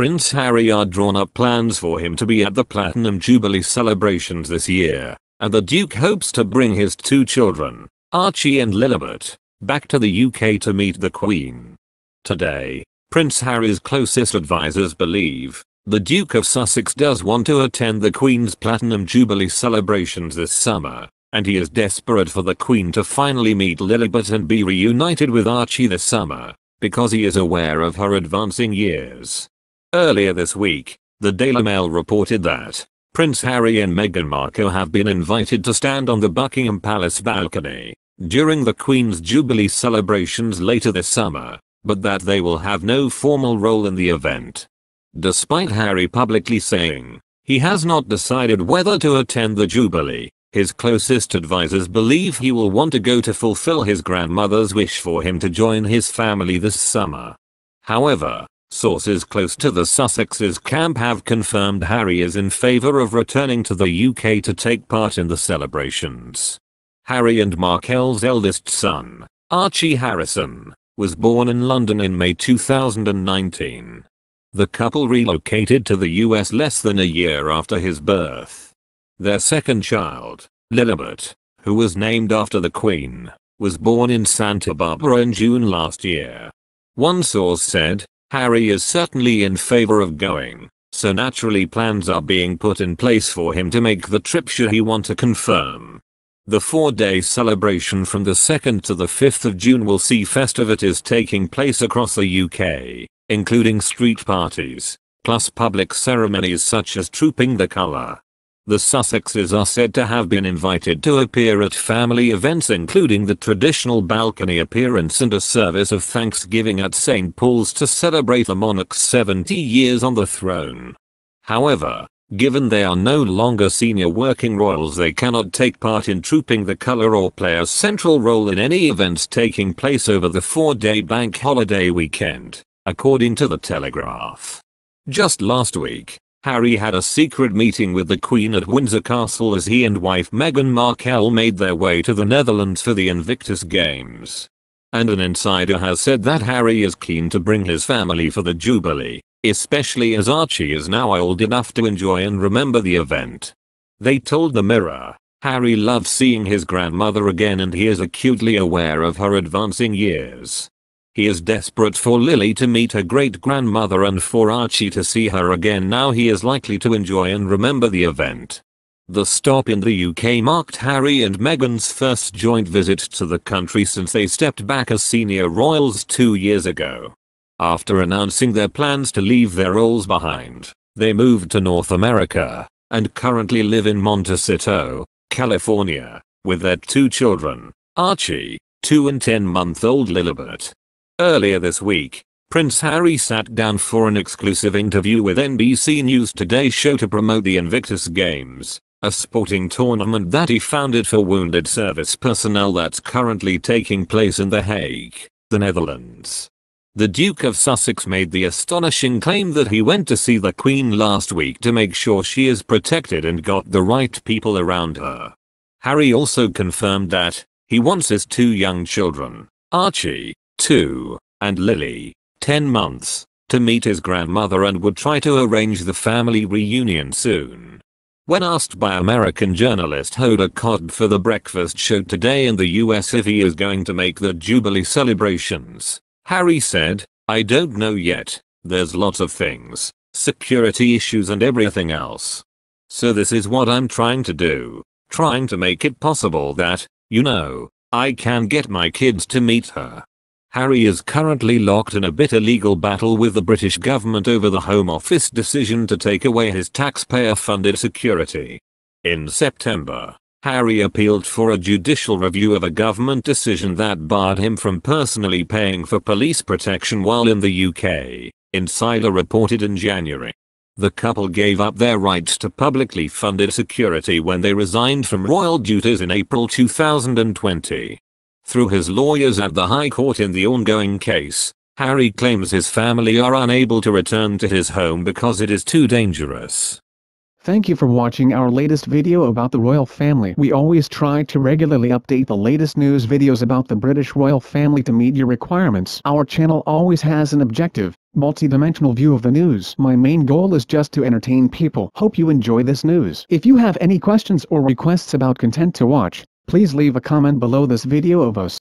Prince Harry are drawn up plans for him to be at the Platinum Jubilee celebrations this year, and the Duke hopes to bring his two children, Archie and Lilibet, back to the UK to meet the Queen. Today, Prince Harry's closest advisors believe the Duke of Sussex does want to attend the Queen's Platinum Jubilee celebrations this summer, and he is desperate for the Queen to finally meet Lilibet and be reunited with Archie this summer, because he is aware of her advancing years. Earlier this week, the Daily Mail reported that Prince Harry and Meghan Markle have been invited to stand on the Buckingham Palace balcony during the Queen's Jubilee celebrations later this summer, but that they will have no formal role in the event. Despite Harry publicly saying he has not decided whether to attend the Jubilee, his closest advisors believe he will want to go to fulfill his grandmother's wish for him to join his family this summer. However, Sources close to the Sussexes camp have confirmed Harry is in favour of returning to the UK to take part in the celebrations. Harry and Markle's eldest son, Archie Harrison, was born in London in May 2019. The couple relocated to the US less than a year after his birth. Their second child, Lilibet, who was named after the Queen, was born in Santa Barbara in June last year. One source said, Harry is certainly in favor of going, so naturally plans are being put in place for him to make the trip should he want to confirm. The four-day celebration from the 2nd to the 5th of June will see festivities taking place across the UK, including street parties, plus public ceremonies such as Trooping the Colour. The Sussexes are said to have been invited to appear at family events including the traditional balcony appearance and a service of thanksgiving at St. Paul's to celebrate the monarch's 70 years on the throne. However, given they are no longer senior working royals they cannot take part in Trooping the Colour or play a central role in any events taking place over the four-day bank holiday weekend, according to the Telegraph. Just last week, Harry had a secret meeting with the Queen at Windsor Castle as he and wife Meghan Markle made their way to the Netherlands for the Invictus Games. And an insider has said that Harry is keen to bring his family for the Jubilee, especially as Archie is now old enough to enjoy and remember the event. They told the Mirror, Harry loves seeing his grandmother again and he is acutely aware of her advancing years. He is desperate for Lily to meet her great grandmother and for Archie to see her again now he is likely to enjoy and remember the event. The stop in the UK marked Harry and Meghan's first joint visit to the country since they stepped back as senior royals two years ago. After announcing their plans to leave their roles behind, they moved to North America and currently live in Montecito, California, with their two children, Archie, 2 and 10 month old Lilibet. Earlier this week, Prince Harry sat down for an exclusive interview with NBC News Today show to promote the Invictus Games, a sporting tournament that he founded for wounded service personnel that's currently taking place in The Hague, the Netherlands. The Duke of Sussex made the astonishing claim that he went to see the Queen last week to make sure she is protected and got the right people around her. Harry also confirmed that he wants his two young children, Archie, 2, and Lily, 10 months, to meet his grandmother and would try to arrange the family reunion soon. When asked by American journalist Hoda Kotb for the breakfast show today in the US if he is going to make the Jubilee celebrations, Harry said, I don't know yet, there's lots of things, security issues and everything else. So this is what I'm trying to do, trying to make it possible that, you know, I can get my kids to meet her. Harry is currently locked in a bitter legal battle with the British government over the Home Office decision to take away his taxpayer-funded security. In September, Harry appealed for a judicial review of a government decision that barred him from personally paying for police protection while in the UK, Insider reported in January. The couple gave up their rights to publicly funded security when they resigned from royal duties in April 2020. Through his lawyers at the High Court in the ongoing case, Harry claims his family are unable to return to his home because it is too dangerous. Thank you for watching our latest video about the royal family. We always try to regularly update the latest news videos about the British royal family to meet your requirements. Our channel always has an objective, multi-dimensional view of the news. My main goal is just to entertain people. Hope you enjoy this news. If you have any questions or requests about content to watch, please leave a comment below this video of us.